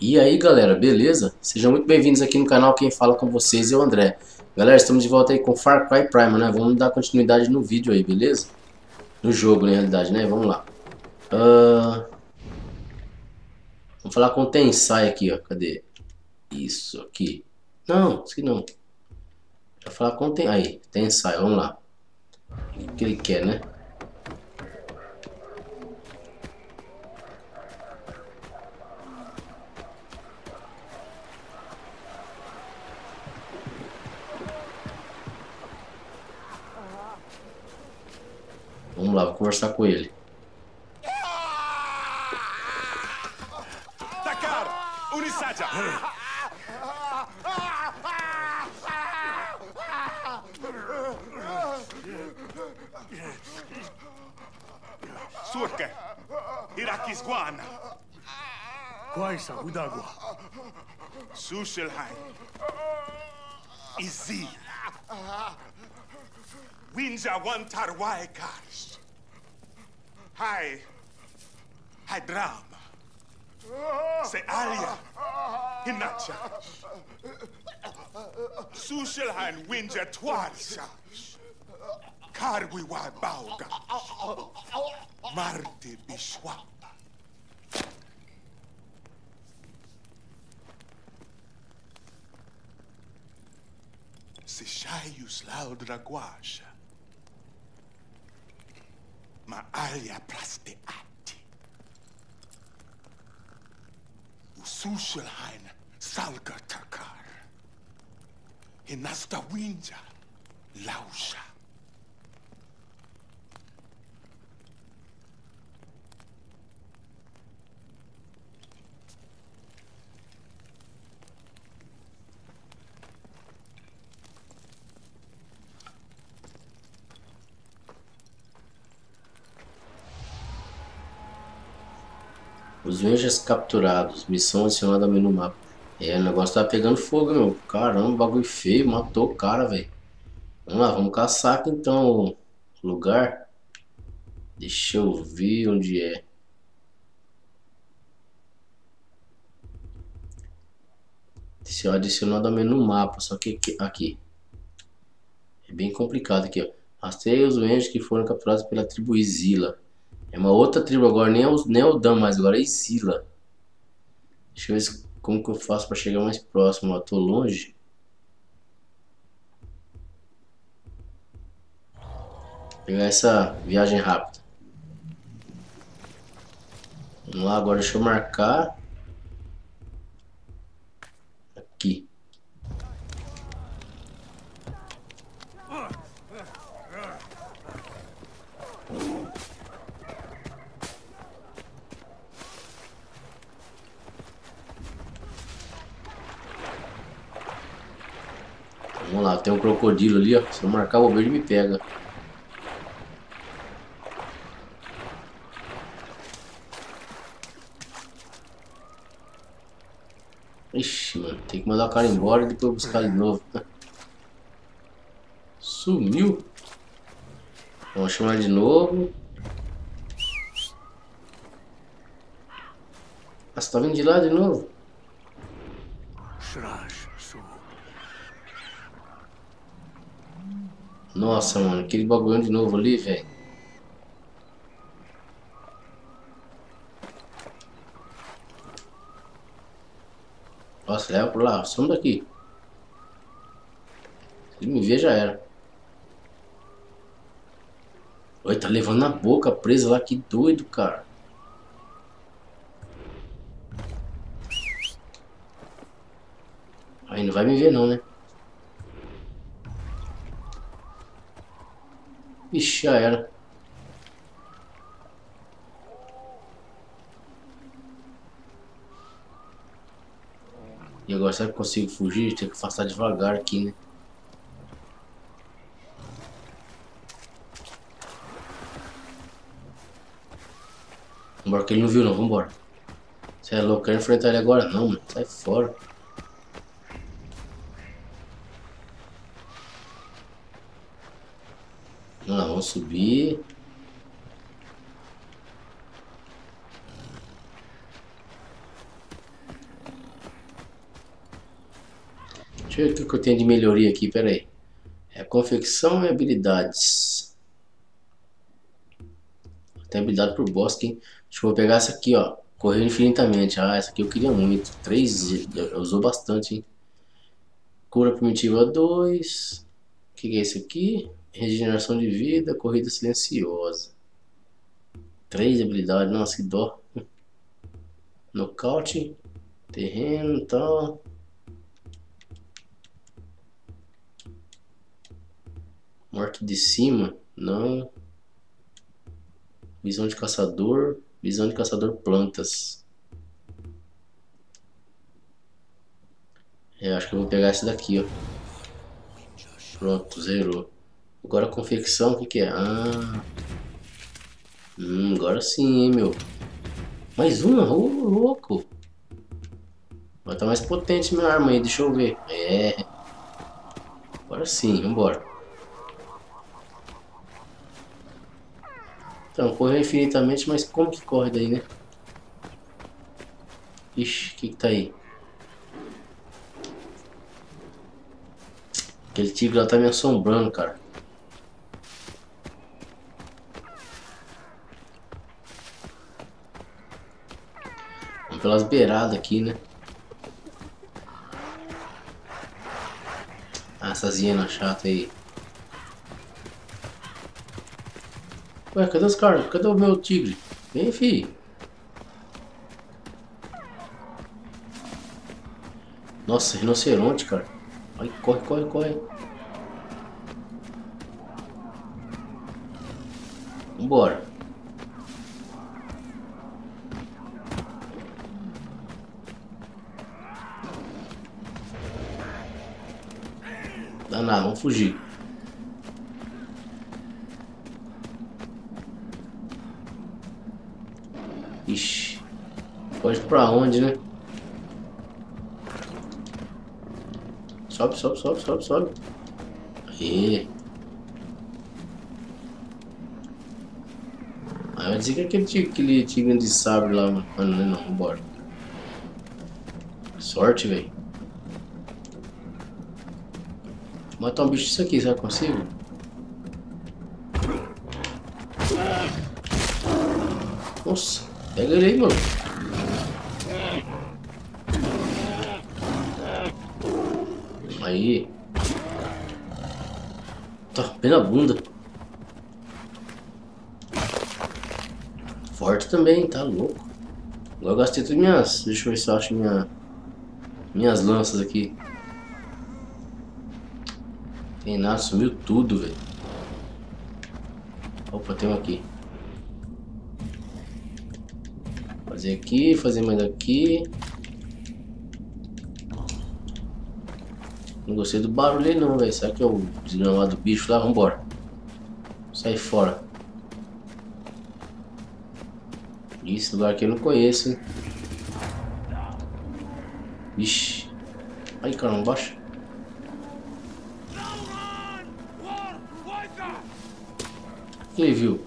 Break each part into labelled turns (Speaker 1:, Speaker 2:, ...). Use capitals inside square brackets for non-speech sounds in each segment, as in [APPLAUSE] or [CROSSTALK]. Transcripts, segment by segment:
Speaker 1: E aí galera, beleza? Sejam muito bem-vindos aqui no canal, quem fala com vocês é o André Galera, estamos de volta aí com Far Cry Primal, né? Vamos dar continuidade no vídeo aí, beleza? No jogo, na realidade, né? Vamos lá uh... Vamos falar com o Tensai aqui, ó, cadê? Isso, aqui Não, isso aqui não Vou falar com o Tensai, aí, Tensai, vamos lá O que ele quer, né? Vamos lá, vou conversar com ele.
Speaker 2: Surke, Irakis Guana.
Speaker 3: Kwaisa, Udagwa.
Speaker 2: Sushelheim. Izi. winzi aguantar caras. Hai, hai drama. Se alia, hinachas. Sushil hain winja twarsas. Cargui wa baugas. Marte bishwa. se shai lá o. Ma alia praste atti. Usushelhain salga takar. Hinasta winja lausha.
Speaker 1: Os Venjas capturados. Missão adicionada ao menu mapa. É, o negócio tá pegando fogo, meu. Caramba, bagulho feio. Matou o cara, velho. Vamos lá, vamos caçar aqui então lugar. Deixa eu ver onde é. Esse é adicionado ao menu mapa, só que aqui. É bem complicado aqui, ó. Rastreia os Venjas que foram capturados pela tribo Isila. É uma outra tribo agora, nem é o, nem é o Dan mais, agora é Isila. Deixa eu ver como que eu faço para chegar mais próximo. Eu tô longe. Vou pegar essa viagem rápida. Vamos lá, agora deixa eu marcar. Aqui. Vamos lá, tem um crocodilo ali, ó. Se eu marcar o verde me pega. Ixi, mano, tem que mandar o cara embora e depois buscar de novo. Sumiu. Vamos chamar de novo. Ah, você tá vindo de lá de novo? Nossa, mano, aquele bagulho de novo ali, velho. Nossa, leva por lá, some daqui. Se ele me ver, já era. Oi, tá levando na boca presa lá, que doido, cara. Aí não vai me ver não, né? Ixi, já era. E agora será que eu consigo fugir? Tem que afastar devagar aqui, né? Vambora que ele não viu não, vambora. Você é louco, quer enfrentar ele agora não, mano. Sai fora. Vamos lá, vamos subir. Deixa eu ver o que eu tenho de melhoria aqui, pera aí. É confecção e habilidades. Tem habilidade pro bosque, hein? Que eu pegar essa aqui, ó. Correr infinitamente. Ah, essa aqui eu queria muito. Três, usou bastante, hein? Cura primitiva 2. O que, que é isso aqui? Regeneração de vida, corrida silenciosa. Três habilidades, nossa, que dó. Nocaute, terreno tal. Morte de cima, não. Visão de caçador, visão de caçador plantas. É, acho que eu vou pegar esse daqui, ó. Pronto, zerou. Agora confecção, o que, que é? Ah. Hum, agora sim, hein, meu. Mais uma? Ô, oh, louco. Vai tá mais potente minha arma aí, deixa eu ver. É. Agora sim, vambora. Então, correu infinitamente, mas como que corre daí, né? Ixi, o que que tá aí? Aquele tigre lá tá me assombrando, cara. Pelas beiradas aqui, né? Ah, essas hienas chatas aí. Ué, cadê os caras? Cadê o meu tigre? Vem, fi. Nossa, rinoceronte, cara. Ai, corre, corre, corre. Vambora. Nada, vamos fugir. Ixi. Pode pra onde, né? Sobe, sobe, sobe, sobe, sobe. Aí. Aí vai dizer que é aquele tigre, de sabre lá, mano. Não, não, não, vambora. Sorte, velho. Matar um bicho disso aqui, será que consigo? Nossa, pega ele aí, mano. Aí. Tá, bem na bunda. Forte também, tá louco. Agora eu gastei todas minhas. Deixa eu ver se eu acho minha, minhas lanças aqui. Tem nada, sumiu tudo, velho. Opa, tem um aqui. Fazer aqui, fazer mais aqui. Não gostei do barulho não, velho. Será que é o desgramado do bicho lá? Vambora. Sai fora. Esse lugar aqui eu não conheço, hein? Vixe. Aí, caramba, baixa. Quem viu?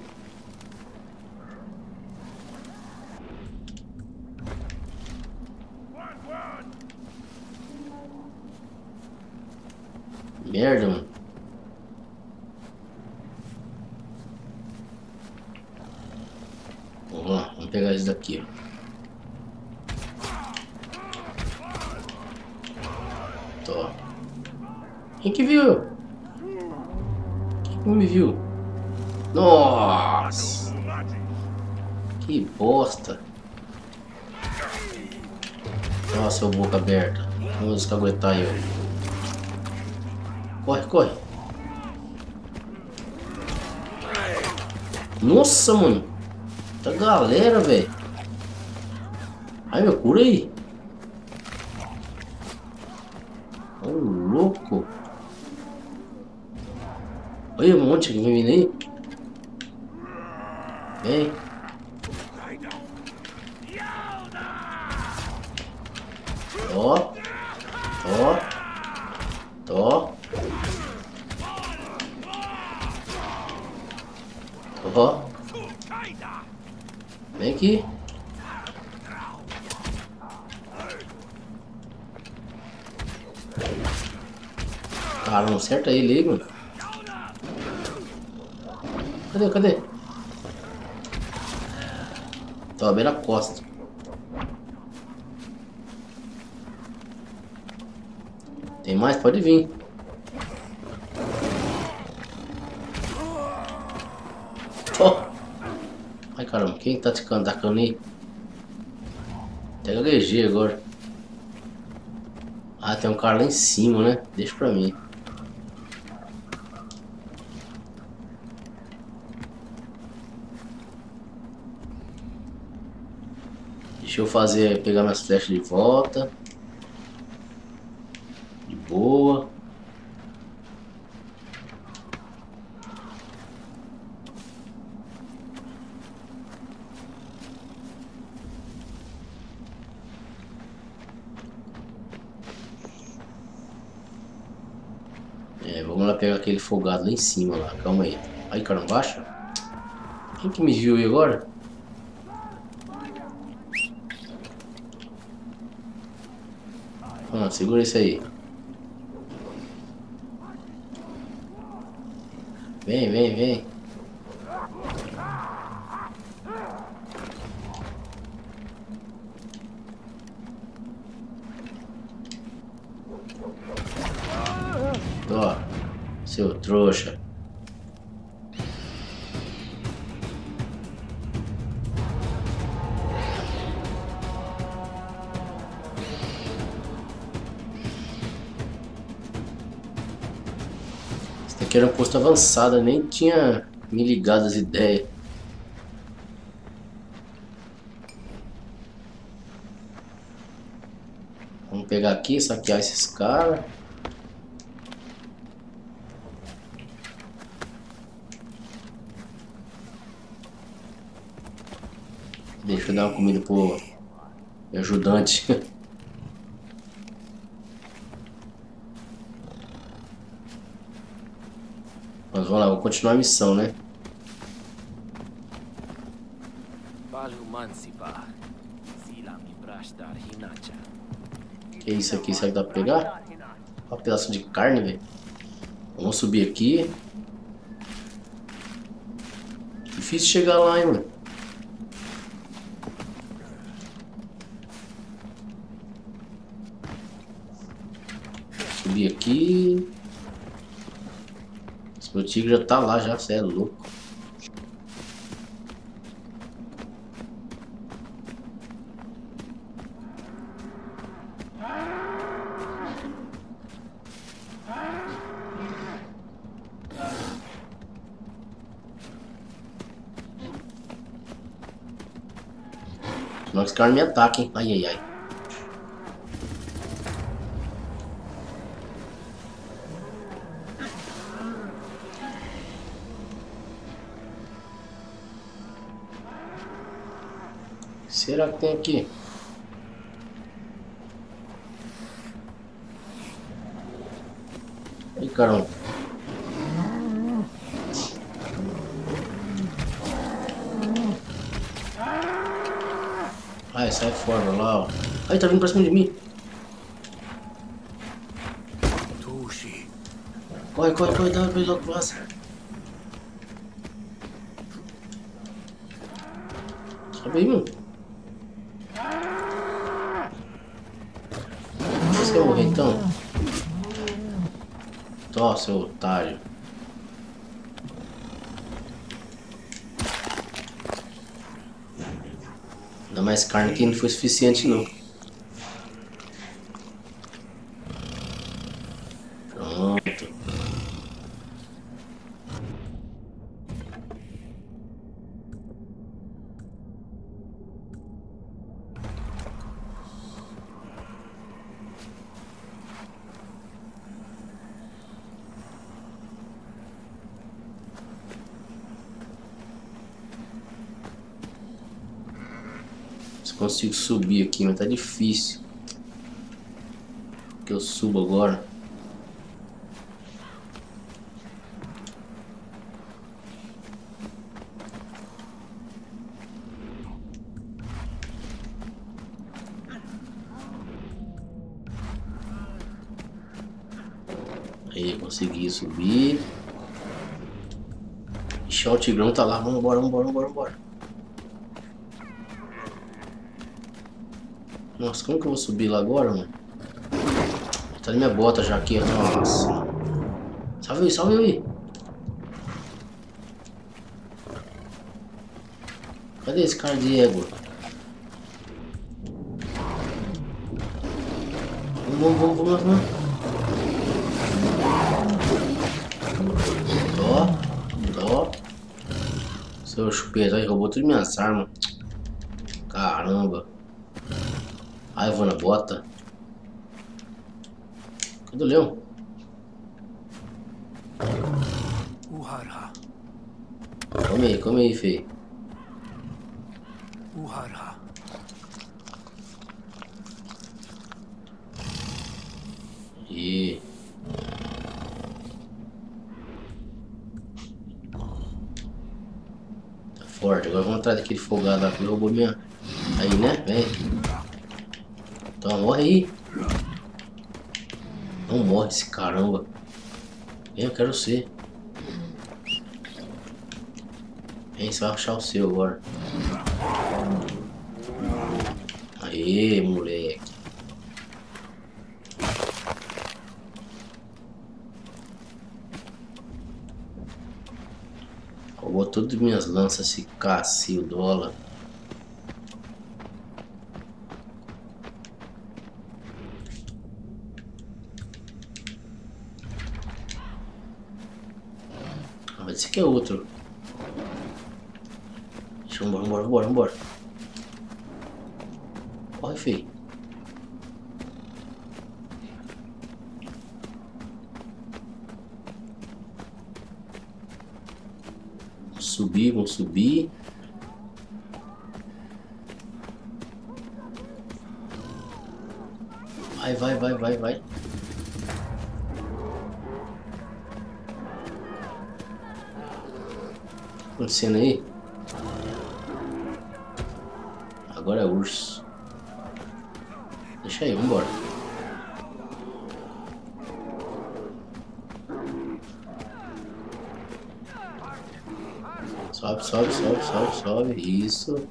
Speaker 1: Corre. Nossa, mano. Tá galera, velho. Ai, meu, cura aí. Ô, louco. Olha um monte que vem aí. Vem. Ó. Ó. Ó. Ó. Vem aqui. Acerta ele aí, mano. Cadê, cadê? Tava bem na costa. Tem mais? Pode vir. Oh. Ai caramba, quem tá te atacando aí? Até gaguejei agora. Ah, tem um cara lá em cima, né? Deixa pra mim. Deixa eu fazer, pegar minhas flechas de volta. De boa. É, vamos lá pegar aquele folgado lá em cima lá, calma aí. Aí, cara, baixa. Quem que me viu aí agora? Ah, segura isso aí. Vem, vem, vem. Ó, seu trouxa. Daqui era um posto avançado, nem tinha me ligado as ideias. Vamos pegar aqui, saquear esses caras. Deixa eu dar uma comida pro ajudante. [LAUGHS] vamos lá, vou continuar a missão, né? Que isso aqui? Será que dá pra pegar? Olha um pedaço de carne, velho. Vamos subir aqui. Difícil chegar lá, hein, mano. Subir aqui. Esse meu tigre já tá lá, já. Você é louco. Senão esse me ataca, hein? Ai, ai, ai. Tem aqui? Ai, caramba. Ai, sai fora lá, ó. Ai, tá vindo pra cima de mim. Corre, corre, corre, dá uma logo passa. Sobe aí, mano. Você quer morrer então? Tó, seu otário. Ainda mais carne que não foi suficiente não. Pronto. Se consigo subir aqui, mas tá difícil. Que eu subo agora. Aí, consegui subir. Ixi, o Tigrão tá lá. Vambora, vambora, vambora, vambora. Nossa, como que eu vou subir lá agora, mano? Tá na minha bota já aqui, ó. Nossa. Salve aí, salve aí. Cadê esse cara de égua? Vamos, vamos, vamos, vamos. Ó, ó. Seu chupeta aí roubou tudo minhas armas. Caramba. Ai, eu vou na bota.
Speaker 3: Uharha.
Speaker 1: Come aí, come aí, feio. E Tá forte. Agora vamos atrás daquele folgado lá que roubou minha. Aí, né? Vem. Então, morre aí. Não morre esse caramba. Vem, eu quero ser. Vem, você vai achar o seu agora. Aê, moleque. Roubou todas as minhas lanças, esse cacio dólar. Aqui é outro. Deixa eu embora, embora, embora, embora. Corre, feio. Subir, vamos subir. Vai, vai, vai, vai, vai. Acontecendo aí? Agora é urso. Deixa aí, vambora. Sobe, sobe, sobe, sobe, sobe. Isso.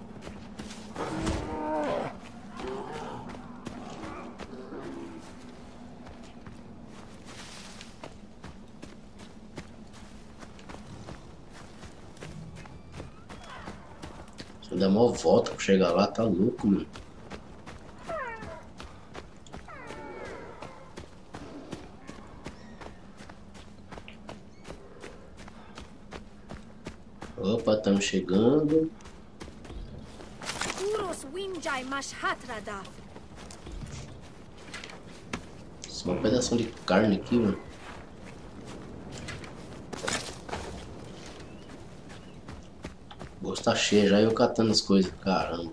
Speaker 1: Uma volta pra chegar lá, tá louco, mano. Opa, estamos chegando.
Speaker 4: Uros Winjai Mashhatradaf.
Speaker 1: Só uma pedação de carne aqui, mano. Bolso tá cheio já eu catando as coisas. Caramba.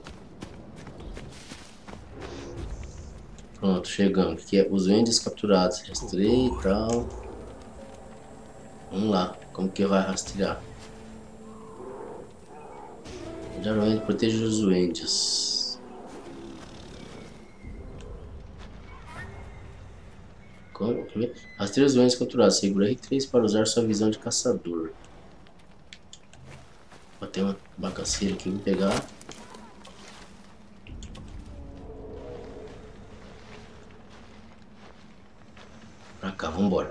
Speaker 1: Pronto, chegamos. Aqui é os vendes capturados. Rastreio e tal. Vamos lá. Como que vai rastrear? Geralmente proteja os. Como? Rastreia os doentes capturados. Segura R3 para usar sua visão de caçador. Tem uma bacaceira aqui, vou pegar. Pra cá, vambora.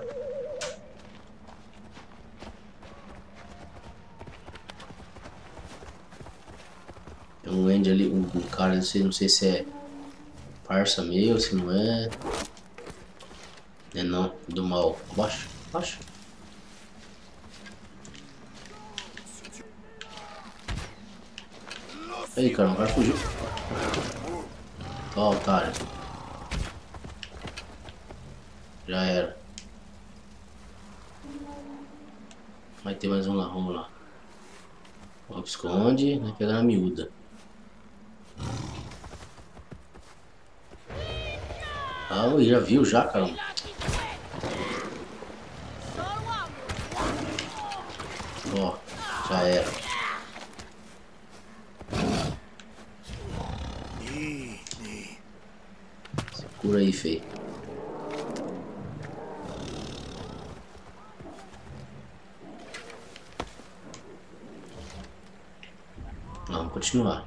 Speaker 1: Tem um Andy ali, um, um cara, não sei, não sei se é parça meu, se não é. É não, do mal. Abaixa, abaixa. Aí, cara, vai fugir. Ó, otário. Já era. Vai ter mais um lá, vamos lá. Ó, esconde, vai pegar a miúda. Ah, já viu já, caramba. Ó, já era. fait. Am continuar.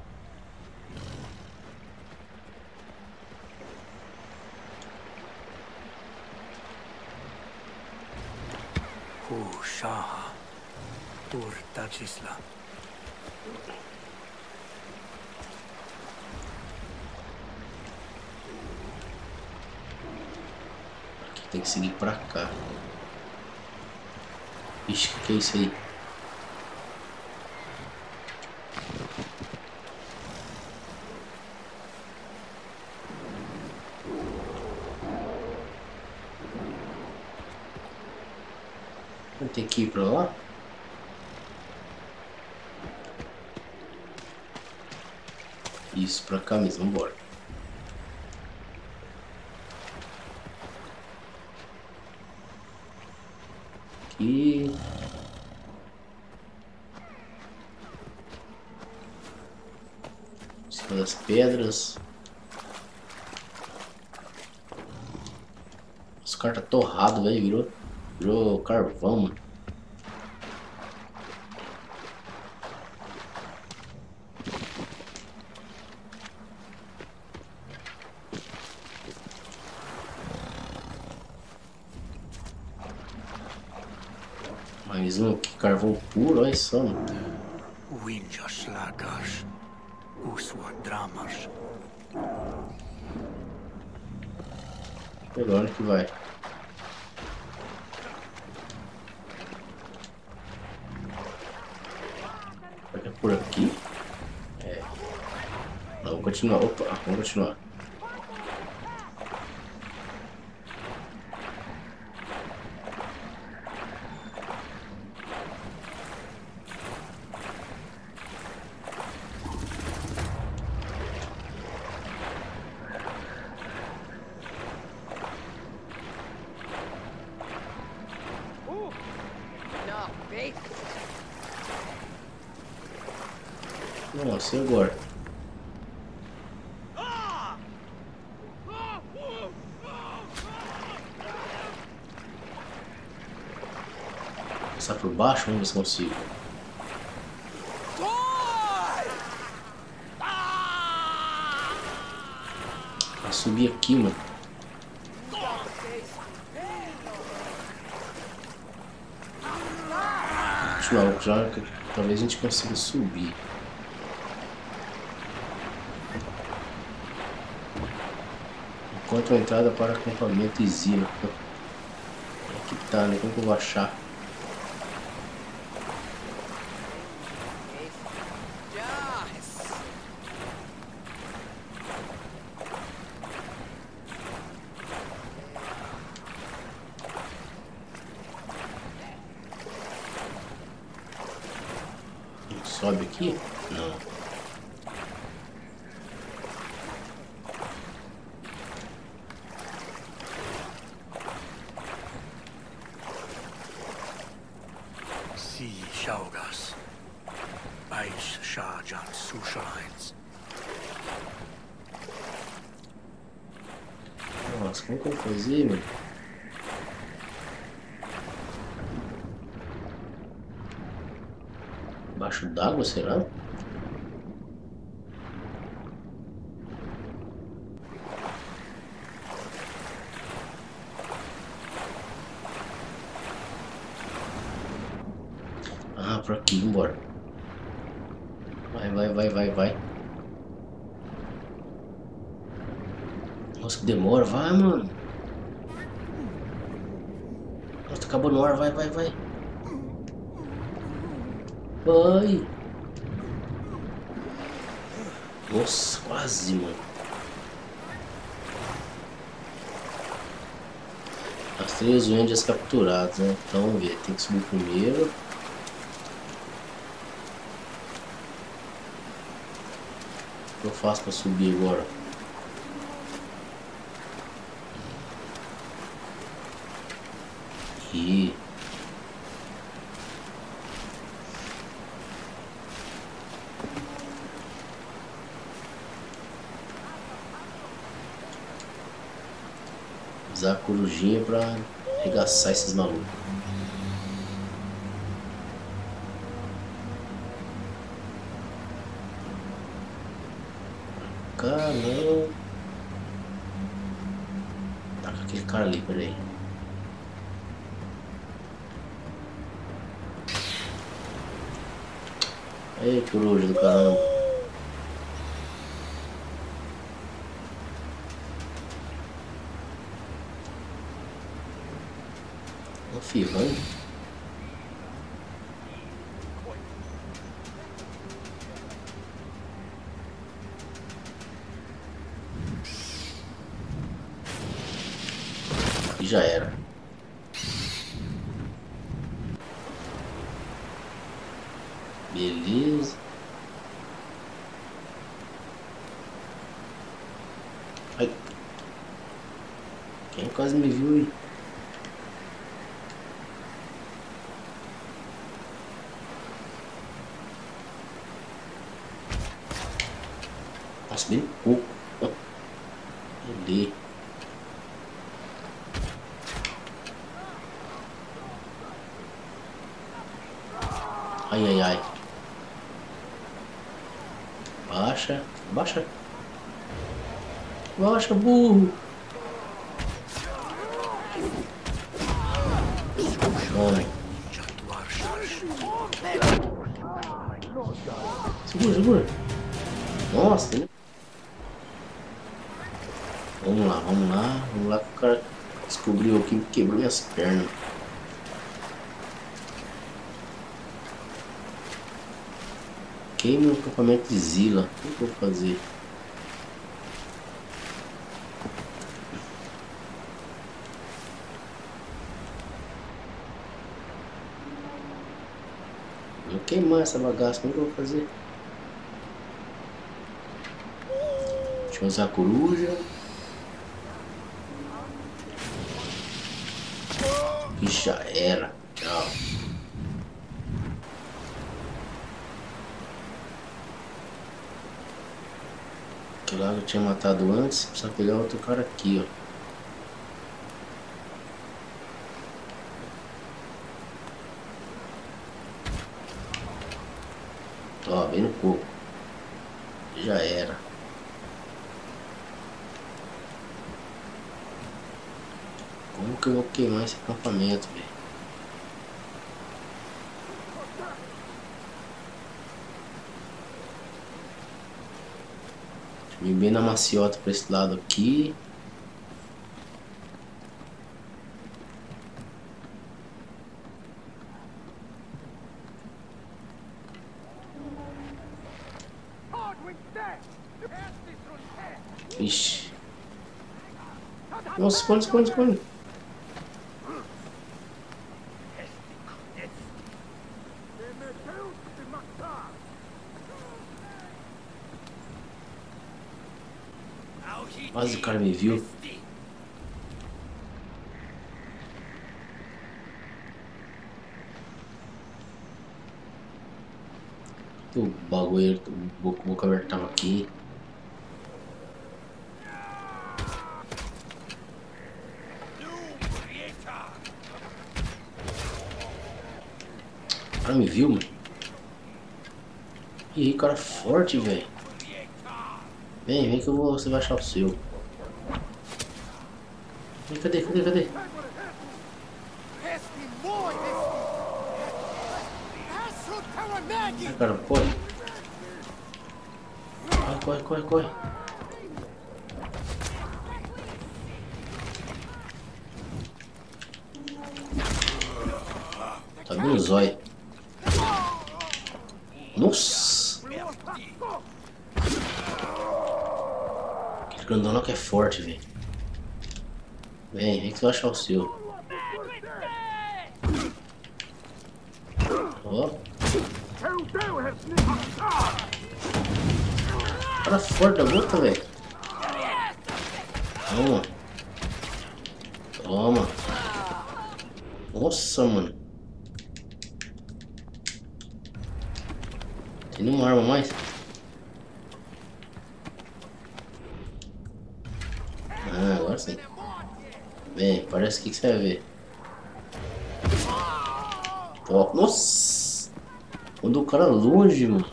Speaker 3: Puxa,
Speaker 1: Turtacisla. Tem que seguir pra cá. Ixi, o que, é isso aí? Ter que ir pra lá? Isso, pra cá mesmo, vambora. Aqui. Em cima das pedras. Os caras torrado, velho. Virou, virou carvão, mano. Mais um aqui, carvão puro, olha só, mano.
Speaker 3: Winja Slagash. Uswa Dramas.
Speaker 1: Onde que vai? Será que é por aqui? É. Não, vamos continuar. Opa, vamos continuar. Nossa, e se consigo. Vai subir aqui, mano. Continuar, já talvez a gente consiga subir. Encontre a entrada para acampamento Izira. Aqui tá, né? Como que eu vou achar? Sobe aqui? Não.
Speaker 3: Si Shaugas. Aish Shahjan Sushalains.
Speaker 1: Nossa, como que eu vou fazer, mano? Embaixo d'água, será? Ah, por aqui, embora. Vai, vai, vai, vai, vai. Nossa, que demora, vai, mano. Nossa, tá acabando o ar, vai, vai, vai. Vai. Nossa, quase, mano. As três Wendias capturadas, né? Então, vamos ver. Tem que subir primeiro. O que eu faço pra subir agora? Aqui. Usar a corujinha pra arregaçar esses malucos. não. Tá com aquele cara ali, peraí. Ei, coruja do caramba. Ô, filho, vai. E já era. Beleza. Ai. Quem quase me viu aí? Nossa, bem pouco. Ali. Ai, ai, ai. Baixa, baixa. Baixa, burro. Homem. Segura, segura. Nossa. Vamos lá, vamos lá. Vamos lá que o cara descobriu aqui quebrou minhas pernas. Queime o acampamento de Zila. O que eu vou fazer? Vou queimar essa bagaça. Como que eu vou fazer? Deixa eu usar a coruja. Já era. Tchau. Aquele lá que eu tinha matado antes. Precisa pegar outro cara aqui, ó. Ó, bem no coco. Já era. Como que eu vou queimar esse acampamento, velho? Vim bem na maciota pra esse lado aqui. Ixi. Nossa, esconde, esconde, esconde. Quase o cara me viu. O bagulho, o boca, aberta tava aqui. O cara me viu, mano. Ih, cara forte, velho. Vem, vem que eu vou, você vai achar o seu. Cadê, cadê, cadê? Ai, cara, corre. Corre, corre, corre. Tá bem o zóio. Nossa! Aquele grandão que é forte, velho. Vem, vem que vai achar o seu. Ó. Cara forte da boca, velho. Toma. Toma. Nossa, mano. isso tem ver? Ó, nossa! Mandou o cara longe, mano.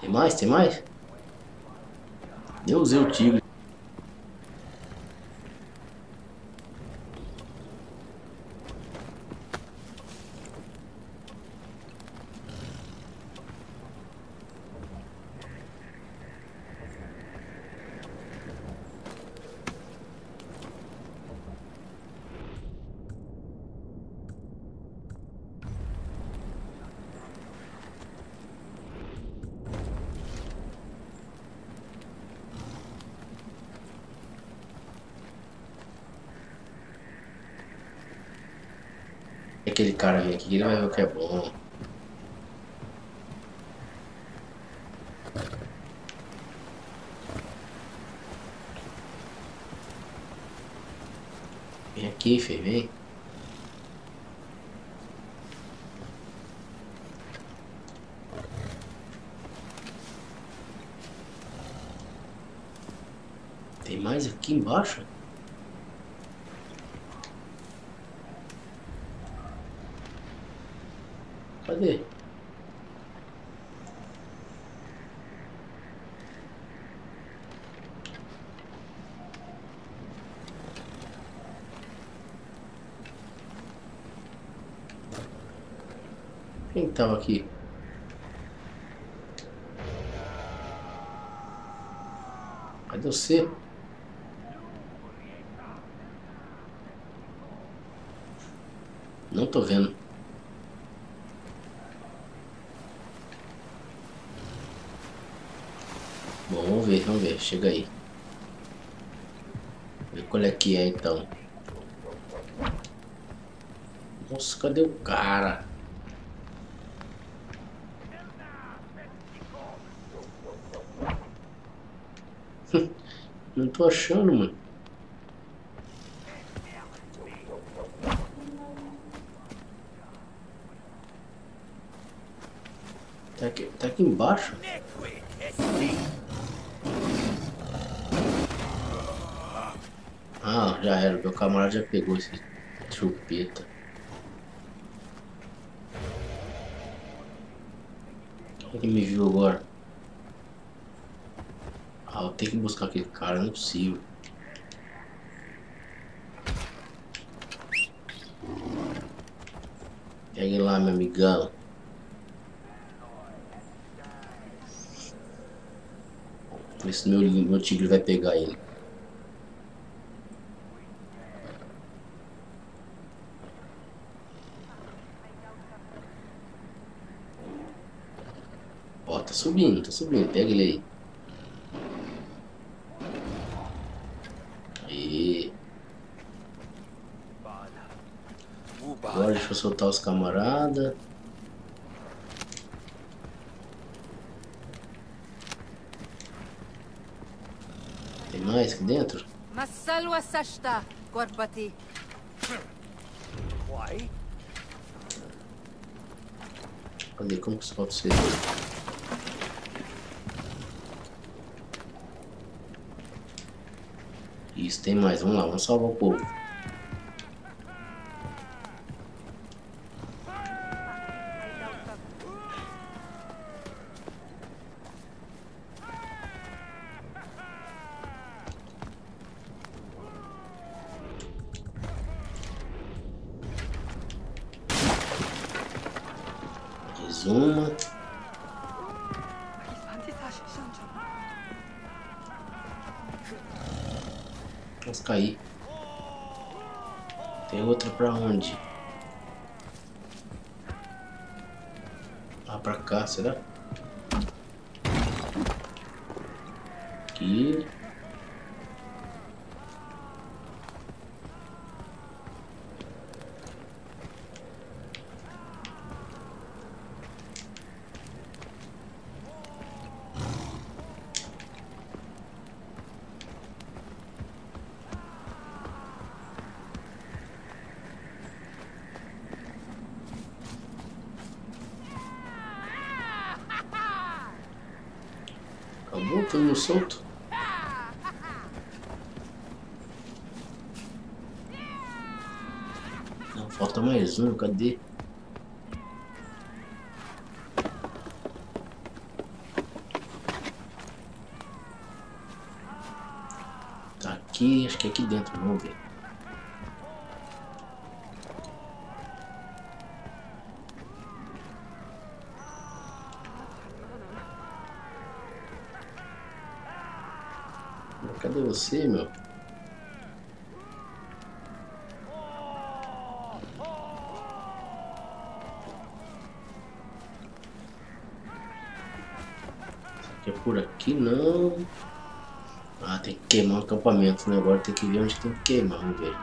Speaker 1: Tem mais? Tem mais? Deus eu tigre. Aquele cara vem aqui, ele vai ver o que é bom. Vem aqui, filho, vem. Tem mais aqui embaixo? Quem tava aqui? Cadê você? Não tô vendo. Bom, vamos ver, vamos ver. Chega aí. Ver qual é que é então. Nossa, cadê o cara? Não tô achando, mano. Tá aqui, tá aqui embaixo? Ah, já era. Meu camarada já pegou esse chupeta. É que me viu agora? Ah, eu tenho que buscar aquele cara, não é possível. Pegue lá, meu amigão. Ver se meu, meu tigre vai pegar ele. Ó, tá subindo, tá subindo. Pega ele aí. Aí. Agora deixa eu soltar os camaradas. Tem mais aqui dentro?
Speaker 4: Massalo Asashta,
Speaker 3: Gorpati.
Speaker 1: Cadê? Como que solta vocês? Isso, tem mais. Vamos lá, vamos salvar o povo. Mais uma. Vamos cair. Tem outra pra onde? Ah, pra cá, será? Aqui. Acabou? Todo mundo solto? Não, falta mais um, cadê? aqui, acho que é aqui dentro, vamos ver. Cadê você, meu? É por aqui, não. Ah, tem que queimar o acampamento, né? Agora tem que ver onde tem que queimar, vamos ver.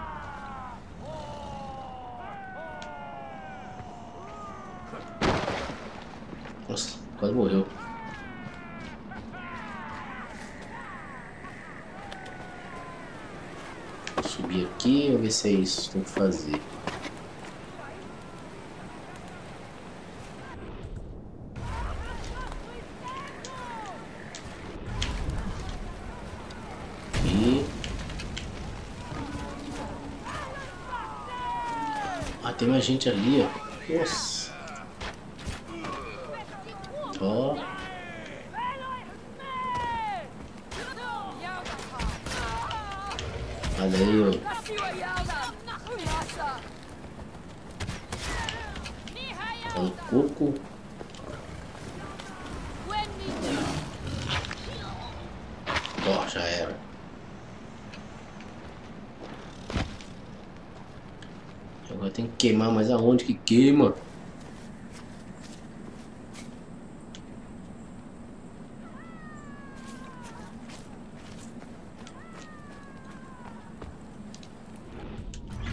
Speaker 1: Nossa, quase morreu. Vou subir aqui, vou ver se é isso que tem que fazer. Ah, tem mais gente ali, ó. Nossa. Ó. Olha aí, Tá no coco. Ó, já era. Agora tem que queimar, mas aonde que queima?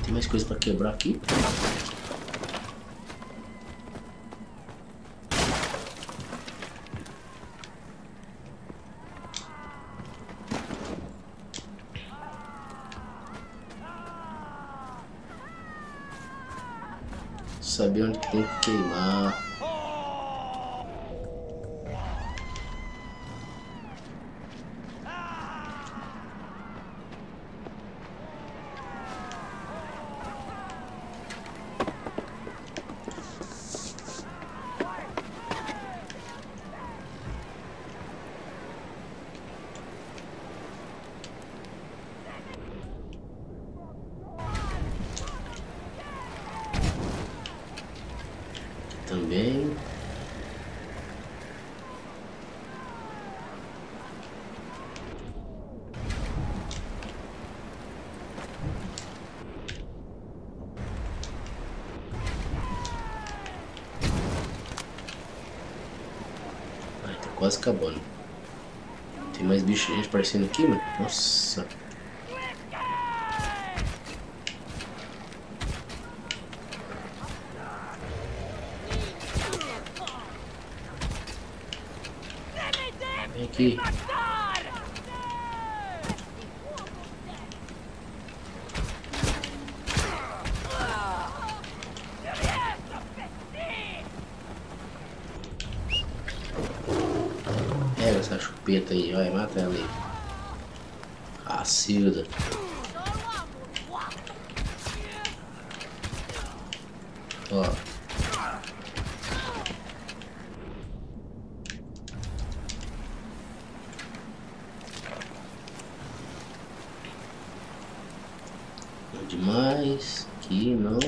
Speaker 1: Tem mais coisa pra quebrar aqui? Saber onde que tem que queimar. Também. Ai, tá quase acabando. Tem mais bicho gente aparecendo aqui, mano? Nossa. Vem aqui. Pega essa chupeta aí, vai, mata ela aí. Cacilda. Ó. Não demais. Aqui não.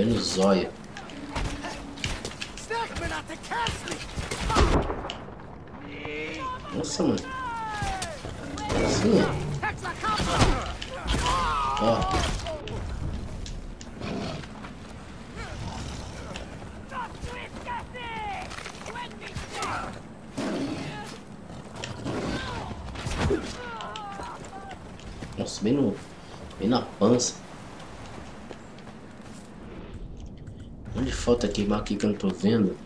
Speaker 1: Cabelo zóia. Nossa, mano. Assim, ó. Ó. Nossa, bem no. Bem na pança. Onde falta queimar aqui que eu não tô vendo?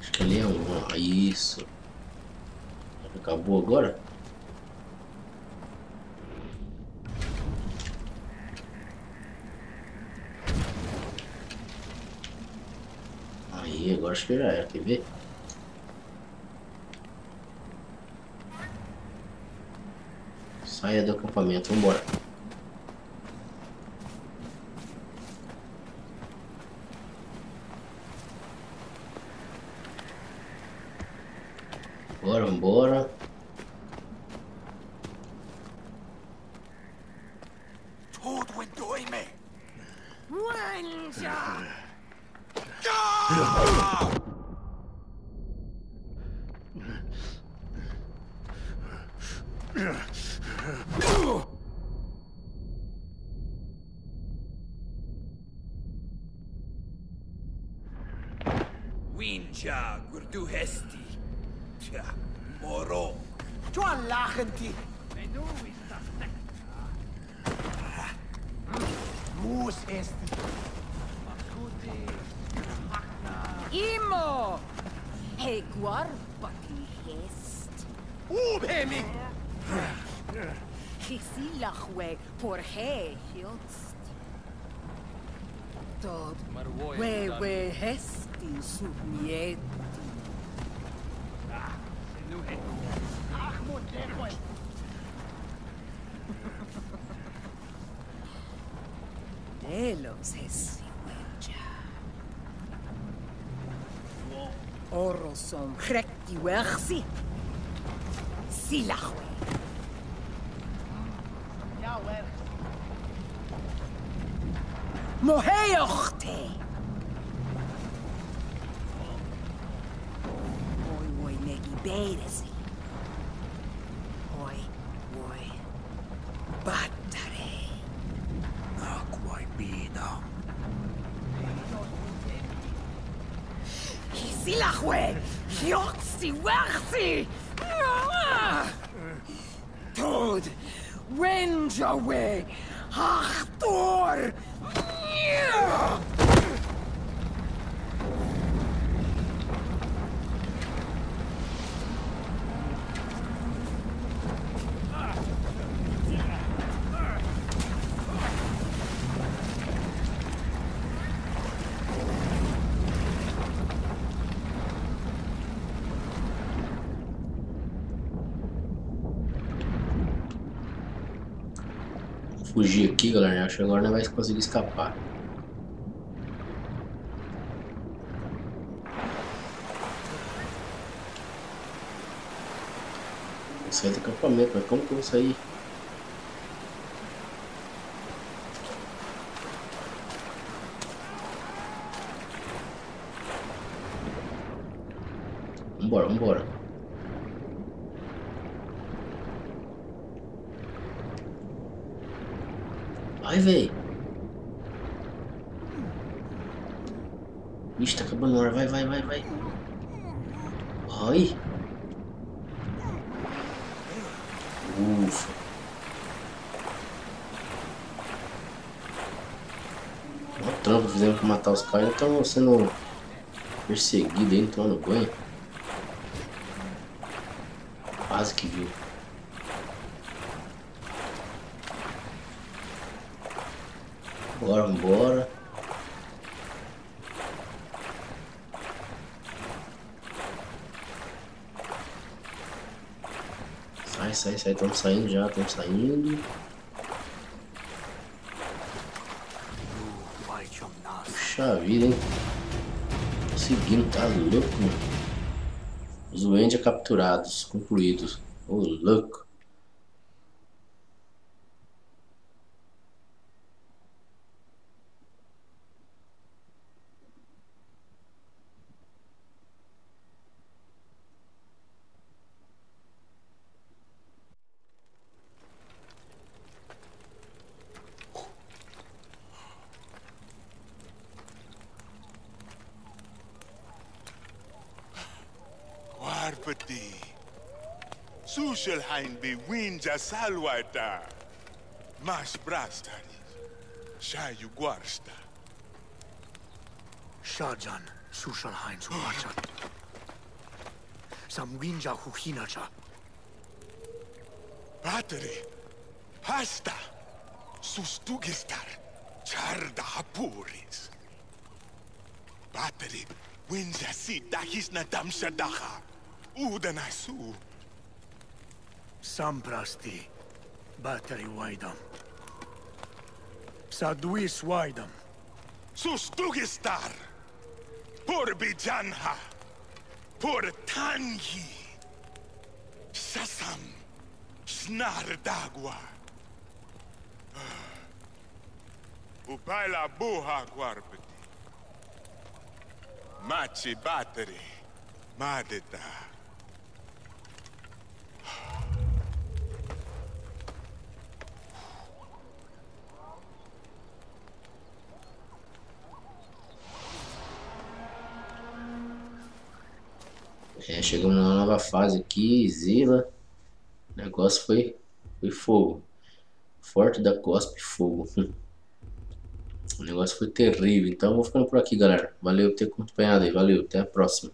Speaker 1: Acho que ali é um. ah, Isso. Acabou agora? Aí, agora acho que já era. Quer ver? Saia do acampamento, vambora. Bora, vambora.
Speaker 4: Telos es Orosom rektiwersi. Silahwe. Moheyochte. day this
Speaker 1: Fugir aqui, galera. Acho que agora não vai conseguir escapar. Vou sair do acampamento, mas como que eu vou sair? Vambora, vambora. Vai, véi. Ixi, tá acabando a hora. Vai, vai, vai, vai. Ai. Ufa. Trampo que fizemos pra matar os caras. Estão sendo perseguidos aí, tomando banho. Quase que viu. Bora, vambora. Sai, sai, sai. Estamos saindo já, estamos saindo. Puxa vida, hein? Conseguindo, tá louco, mano. Os Wendia capturados, concluídos. Ô, louco.
Speaker 2: Sushelheim be winja salwata. Mas brastari. Shayu guarsta.
Speaker 3: Shajan, Sushalheinz Wachat. Samwinja Huhinacha.
Speaker 2: Battery. Pasta. Sustugistar. Charda hapuris. Battery. Winja si dahis na damshadaha. Udanasu.
Speaker 3: Samprasti, bateri Wajdam. Sadwis Wajdam.
Speaker 2: Sustugistar! Purbi Janha! Purtangi! Sasam! Snardagua! [SIGHS] Upaila buha guarbiti. Maci bateri. Madita. [SIGHS]
Speaker 1: É, chegamos numa nova fase aqui, Zila. O negócio foi, foi fogo. Forte da cospe fogo. [LAUGHS] O negócio foi terrível. Então vou ficando por aqui, galera. Valeu por ter acompanhado aí. Valeu, até a próxima.